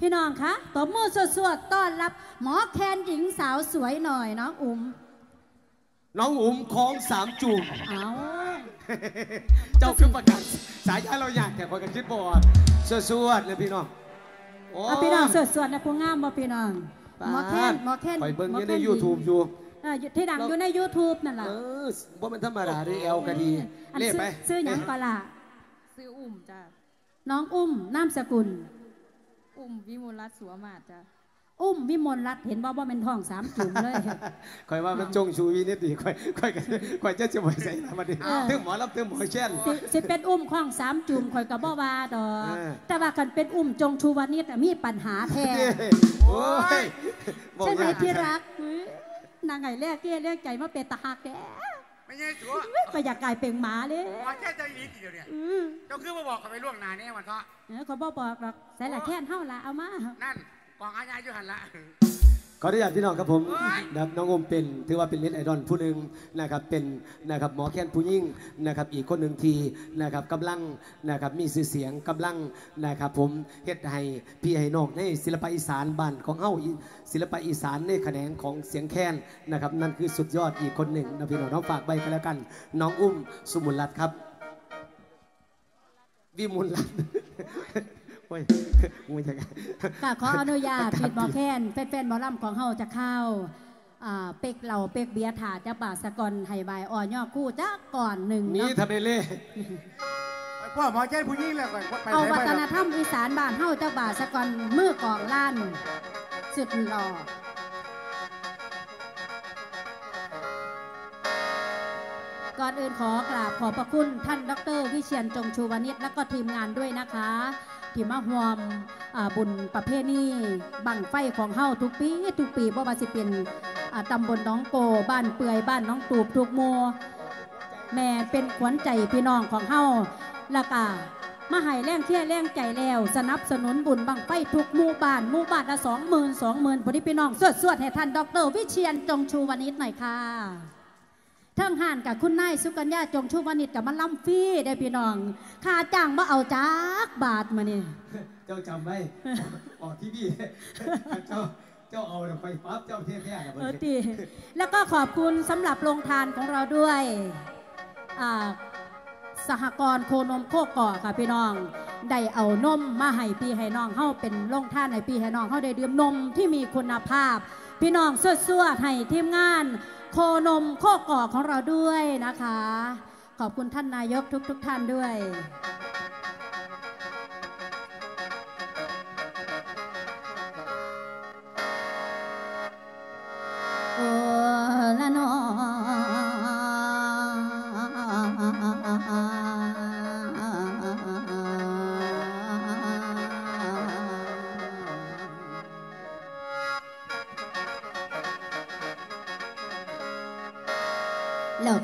พี่น้องคะตบมือสวดๆต้อนรับ หมอแคนหญิงสาวสวยหน่อยน้องอุ๋มน้องอุ๋มคลองสามจุ่มเอาเจ้าคือประกาศสายยาเราอยากแต่คนกันคิดบอดสวดๆเลยพี่น้องโอ้เอาพี่น้องสวดๆนะผู้งามบ่พี่น้องหมอแคนหมอแคนไปเบิ้งหมออยู่ในแคนยูทูบอยู่เอออยู่ที่ดังอยู่ใน YouTube นั่นล่ะเออว่ามันธรรมดาเด้เอลก็ดีอันเล่ซื้อไปซื้อหยังก็ล่ะซื้ออุ่มจ้ะน้องอุ้มนามสกุล อุ่มวิมลรัตน์สัวมาศจ้ะอุ้มวิมลรัตน์เห็นบ่ว่าเป็นท้องสามจุ่มเลย คอยว่ามันจงชูวีนิดดีคอยคอยคอยจะจะไปใส่ธรรมดาเออถึงหมอรับถึงหมอแช่นสิสิเป็นอุ้มข้องสามจุ่มข่อยก็บ่ว่าดอกเออแต่ว่ากันเป็นอุ้มจงชูวานิชน่ะมีปัญหาแท้โอ้ยบอกใช่ไหมยากที่รักอุ๊ยนางไงแรกเกี้ยเรียกใจมาเป็นตาหักแก ไม่ใช่ตัวก็อยากกลายเป็นหมาเลยมาแค่ใจดีทีเดียวเนี่ยอือเจ้าคือมาบอกกันไปล่วงหน้าเนี่ยมันก็เออเขาบอกบอกหรอกใส่ละแค่นเท่าละเอามา นั่นกองอาญาอยู่หันละ ขออนุญาตพี่น้องครับผมนะครับน้องโอมเป็นถือว่าเป็นเน็ตไอดอลผู้หนึ่งนะครับเป็นนะครับหมอแค้นผู้ยิ่งนะครับอีกคนหนึ่งทีนะครับกำลังนะครับมีชื่อเสียงกำลังนะครับผมเฮ็ดให้พี่ให้น้องในศิลปะอีสานบ้านของเฮ้าศิลปะอีสานในแขนงของเสียงแค้นนะครับนั่นคือสุดยอดอีกคนหนึ่งนะพี่น้องน้องฝากใบกันแล้วกัน น้องอุ้มสุมุลรัตครับวิมุลรัต โอ้ยมึงจะก็ขออนุญาตผิดหมอแค้นแฟนๆหมอลำของเฮาจะเข้าอ่าเป็กเหล่าเป็กเบียร์ถาจะบาทสกอนไฮบายอ่อย่อคู่จ้าก่อนหนึ่งนี่เนาะทำไมเล่พ่อหมอแจ้ผู้หญิงแล้วก็ไปเอาไหนวัไปฒนธรรมอีสานบ้านเฮาจะบาทสกอนมือกองล้านสุดหล่อก่อนอื่นขอกราบขอบพระคุณท่านดร วิเชียนจงชูวณิชและก็ทีมงานด้วยนะคะ ที่มาห่วมบุญประเภทนี้บังไฟของเฮาทุกปี ทุกปีบ่ว่าสิเป็นตำบลน้องโกบ้านเปื่อยบ้านน้องตูบทุกโมแม่เป็นขวัญใจพี่น้องของเฮาล้วก็มาให้แรงเที่ยแรงใจแล้ว สนับสนุนบุญบังไฟทุกหมู่บ้านหมู่บ้านละสองหมื่นสองหมื่นพอดีพี่น้องสวดสวดให้ท่านดรวิเชียนจงชูวณิชหน่อยค่ะ เทั้งห่านกับคุณนายสุกัญญาจงชูวณิชกับมาล่ำฟรีได้พี่น้องค่าจ้างว่าเอาจักบาทมานี่เจ้าจำไว้ออกที่นี่เจ้าเจ้าเอาไปปั๊บเจ้าเท่ๆกับเออตีแล้วก็ขอบคุณสำหรับโรงทานของเราด้วยอ่าสหกรณ์โคนมโคก่อค่ะพี่น้อง ได้เอานมมาให้พี่ให้น้องเฮาเป็นโรงทานให้พี่ให้น้องเฮาได้ดื่มนมที่มีคุณภาพ พี่น้องสวดๆให้ทีมงาน โคนมโคกอกของเราด้วยนะคะ ขอบคุณท่านนายกทุก ๆทท่านด้วย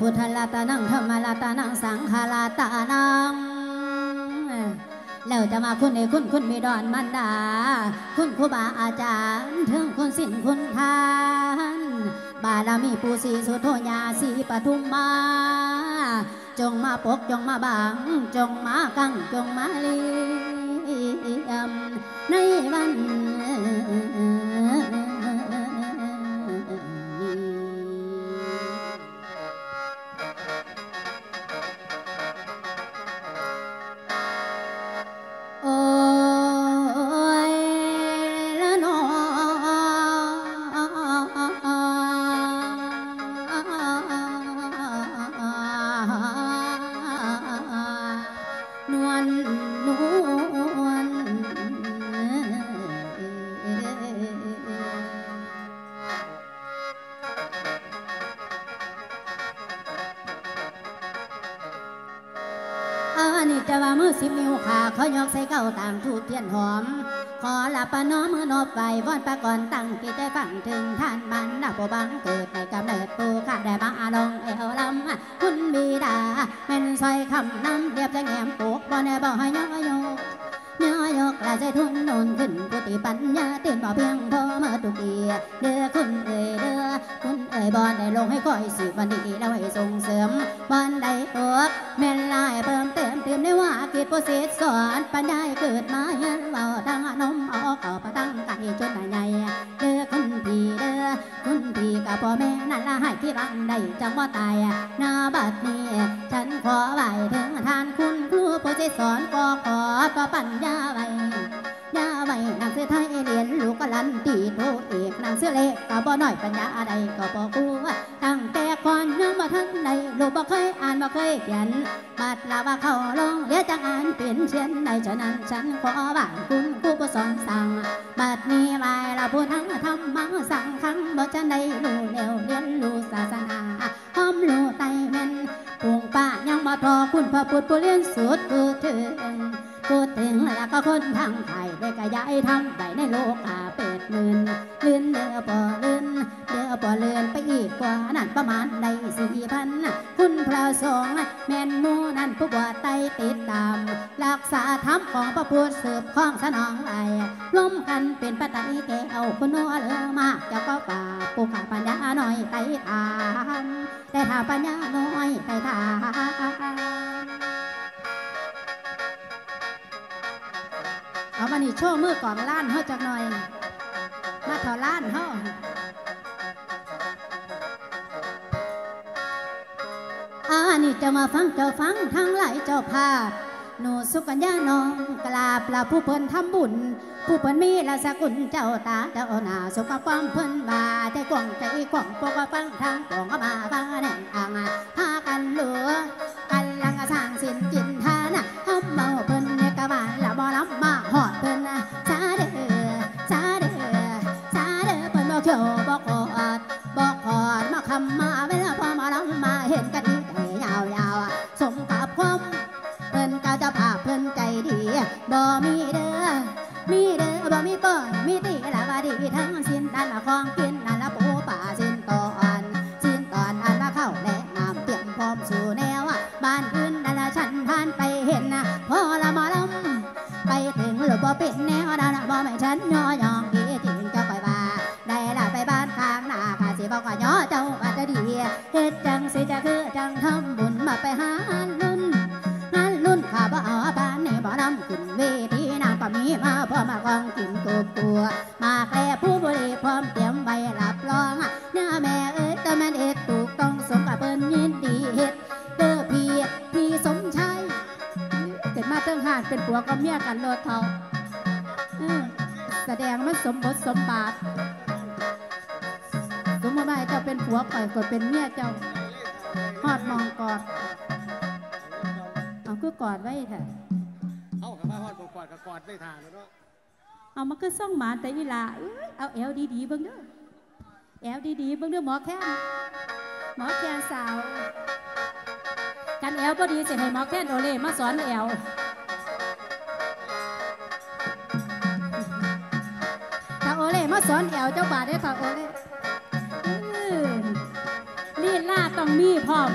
พุทธลาตานังธรรมลาตานังสังฆลาตานังแล้วจะมาคุณในคุณคุณมีดอนมันดา คุณครูบาอาจารย์ถึงคุณสินคุณทาน บารมีปูสีสุโธญาสีปทุมมา จงมาปกจงมาบังจงมากังจงมาเลียมในวัน นนี้จะว่ามือสิบนิ้วขาเขายกใส่เก้าต่างทูบเทียนหอม ขอหลับปะน้อมือนบไปวอนปะก่อนตั้งกิจได้ฟังถึงท่านบันดาผู้บังเกิดในกำเนิดปูข้าได้มาลงเอวลำคุณบีดาเป็นซอยคำน้ำเดียบจะแง้มปลูกบ่แน่บ่ให้ยกยก นื้อยกลาใจทุนโนนขึ้นกุฏิปัญญาตื่นบ่เพียงพอมาตุกีเด้อคุณเอ๋ยเด้อคุณเอ๋ยบอนได้ลงให้คอยสืบวันดีแล้วให้ส่งเสริมบอนได้ตกแม่นลายเพิ่มเติมเติมได้ว่ากิจโปรเซสสอนปัญญาเกิดมาเห็นเบาดังนมเอาเข้าประตั้งไก่จนใหญ่เด้อ คุณพี่เด้อคุณพี่กับพ่อแม่นั่นละให้ที่รังได้จังว่าตายนาบัดนี้ ฉันขอไหวถึงทานคุณครูโปรเซสสอนก็ขอก็ปัญญาไว้ ยาไว้นังเสือไทยเรียนลูกกะลันตีโทเอกนังเสือเล็กก็บ่น้อยปัญญาใดก็บ่กูว่าตั้งแต่ก่อนยังบ่ทันใดลูกบ่เคยอ่านบ่เคยเขียนบัดลาว่าเข้าลงเรียนจังอ่านเป็นเชียนในฉะนั้นฉันขอบ้านคุณครูผู้สอนสั่งบัดนี้ไว้เราพูดทั้งธรรมะสั่งคั้งบ่จันได้รู้เร็วเรียนรู้ศาสนาพร้อมรู้ไตแม่นปวงป้ายังบ่ทอคุณพระพุทธผู้เรียนสุดคือถึง พูดถึงแล้วก็คนทางไทยได้กระยายทำไปในโลกอาเป็ดมื่นลื่นเดือปอลื่นเดือปอเลื่อนไปอีกกว่านั้นประมาณในสี่พันคุณพระสงฆ์แม่นมูนั้นผู้บวชไตติดตาม รักษาธรรมของพระพุทธสืบข้องสนองไหลร่วมกันเป็นปัตตานีแก้วคุณนัวเลือมากเจ้าก็ป่าปูขาปัญญาหน่อยไตตามแต่ถ้าปัญญาน้อยไตตาม เอามานี่โชว์มือก่อนล้านเฮาจักหน่อย มาเถาล้านเฮาอานี่จะมาฟังเจ้าฟังทั้งหลายเจ้าภาพหนูสุกัญญาน้องกราบลาผู้เพิ่นทำบุญ ผู้เพิ่นมีละสกุลเจ้าตาเจ้าหน้าสุขความเพิ่นบาใจกว้างใจกว้างพวกฟังทางกว้างก็มาฟังแน่อ่างพากันเหลือกันลังสร้างสินจิน บ่มีเด้อ มีเด้อบ่มีป้อนมีตีละว่าดีทั้งสิ้นนั่นละของกินนั่นละปูป่าสิ้นตอนสิ้นตอนอันว่าเข้าและนำเตรียมพร้อมสู่แนวอะบ้านอื่นนั่นละฉันผ่านไปเห็นนะพอละมาลำไปถึงหรือบ่เป็นแนวนั่นน่ะบ่แม่ฉันย่อยองดีจริงเจ้าคอยว่าได้ละไปบ้านข้างหน้าข้าสิบอกว่าย่อเจ้าว่าจะดีเฮ็ดจังสิจะคือจังทำบุญมาไปหา ขึ้นเวทีนางก็มีมาพอมากองกินตัวตัวมาแกลผู้บริพร้อมเตรียมไว้รับรองเนื้อแม่เอ้ยแต่แม่นเอ็ดถูกต้องสมกับเปิ้นยินดีเฮ็ดเด้อพี่พี่สมชายเกิดมาเติ้งหานเป็นผัวกับเมียกันโลดเทาเออแสดงมันสมบทสมบาทสมมติว่าให้เจ้าเป็นผัวก่อยก่อยเป็นเมียเจ้าฮอดมองกอดเอาคือกอดไว้เถอะ กอดกับกอดไม่ทานแล้วเนาะเอามาคือส่องหมาแต่อีลาเอ้ยเอาแอลดีๆเบิ่งเด้อแอลดีๆเบิ่งเด้อหมอแค้นหมอแค้นสาวกันแอลบ่ดีสิให้หมอแค้นโอเล่มาสอนแอลถ้าโอเล่มาสอนแอลเจ้าบาทได้อค่ะโอเล่ลีลาต้องมีพร้อม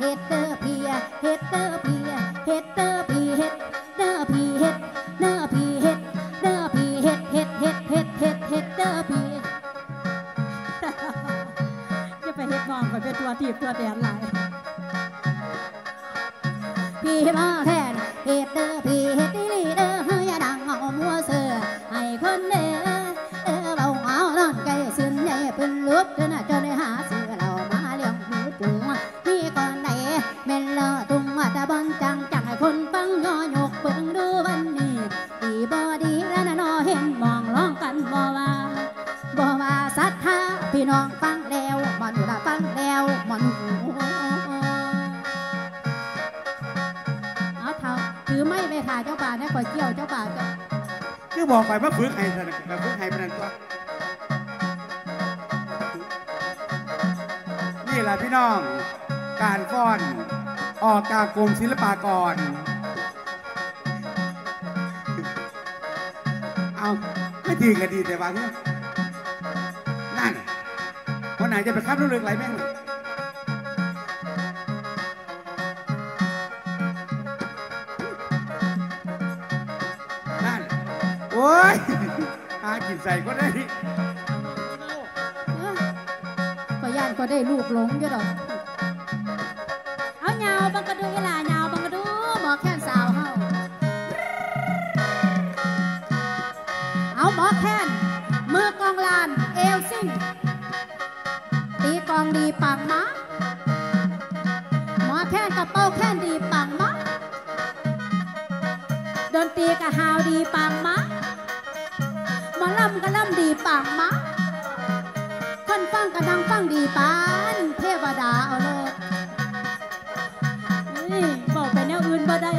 เฮ็ดเด้อพี่เฮ็ดเด้อพี่เฮ็ดเด้อพี่เฮ็ดเด้อพี่เฮ็ดเด้อพี่เฮ็ดเด้อพี่เฮ็ดเฮ็ดเฮ็ดเฮ็ดเฮ็ดเฮ็ดเด้อพี่จะไปเฮ็ดมองไปเป็นตัวทีบตัวแดนหลายพี่มาแทนเฮ็ดเด้อพี่เฮ็ดอี ฝึกให้ซะนะแบบฝึกให้ปานนั้นตัวนี่แหละพี่น้อง การฟ้อนออกจากกรมศิลปากร เอาไม่ดีก็ดีแต่ว่าเนี่ยนั่นวันไหนจะไปขับรถเรืองไหลแม่งเลยินใส่ก็ได้ก็ย่านก็ได้ลูกหลงอยู่ดอก เอาเงาบังกระดูเวลาเงาบังกระดูบอกแค่สาวเฮาเอาหมอแค่นมือกองลานเอวซิ่งตีกองดีปากมะหมอแค่นกับเป้าแค่นดีปากมะดนตรีกะฮาวดีปาก ล่ำก็ล่ำดีปากมะคนฟังก็ดังฟังดีปานเทวดาเอาโลยนี่บอกไปแนวอื่นบ่ได้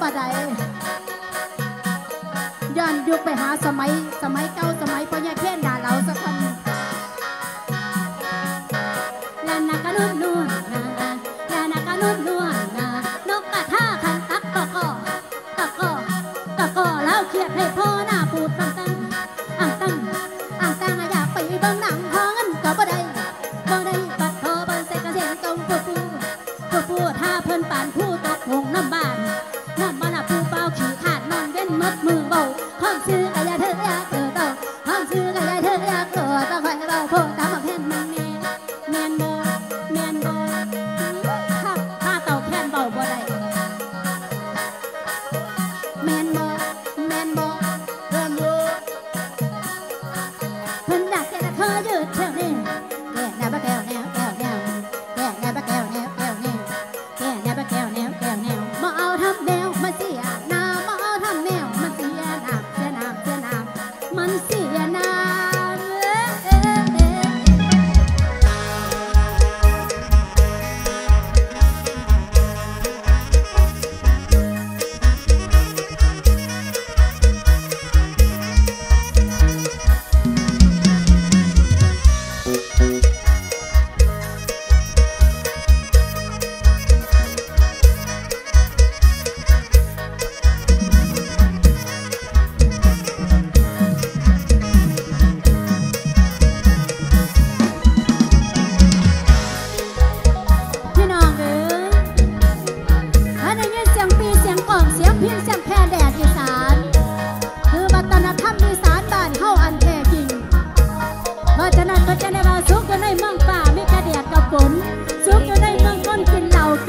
ปะใดย้อนยุคไปหาสมัย สมัยเก่าสมัยพ่อแย่เพี้ยนด่าเราสักคนลานาการุนล้วนนะลานาการุนล้วนนะนกกระทาขันตักตะกอตะกอตะกอแล้วเขียดให้พ่อหน้าปูด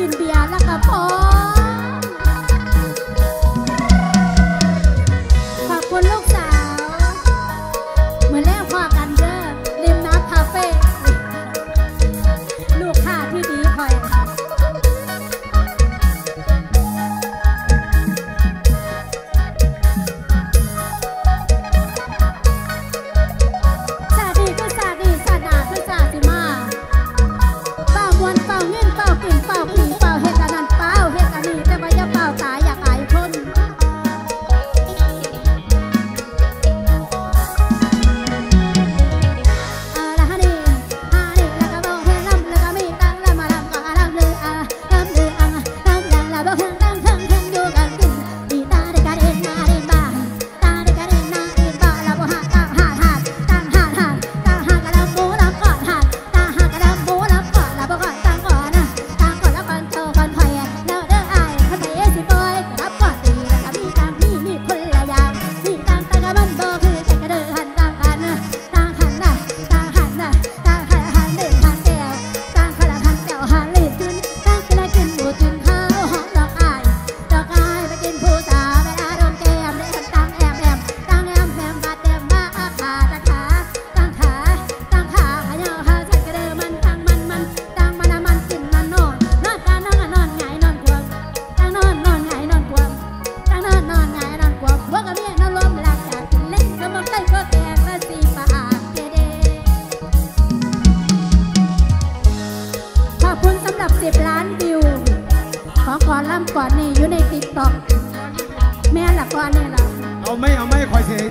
will be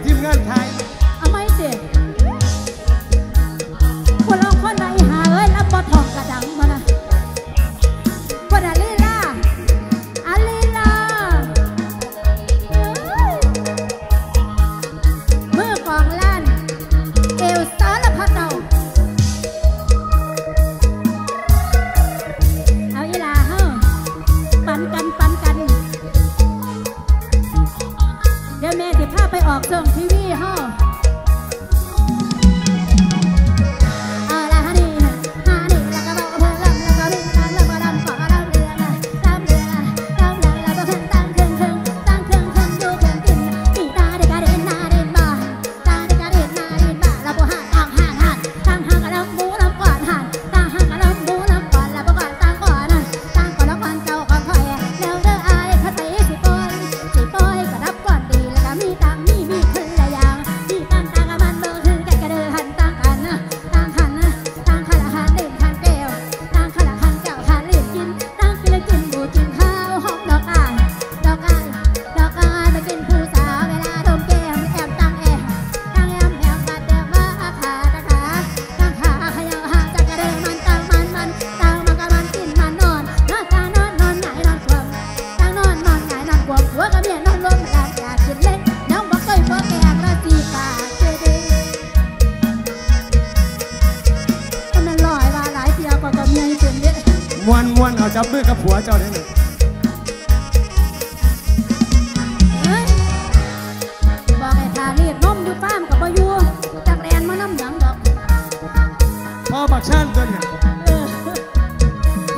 ทีมง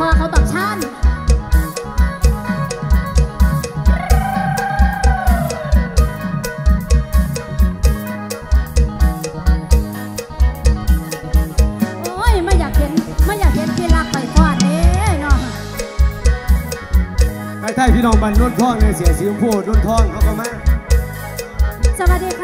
มาเขาต่างชาติใต้พี่น้องบันนุ่นท่องในเสียสีชมพูนุ่นท่องเขาก็มาสวัสดีค่ะ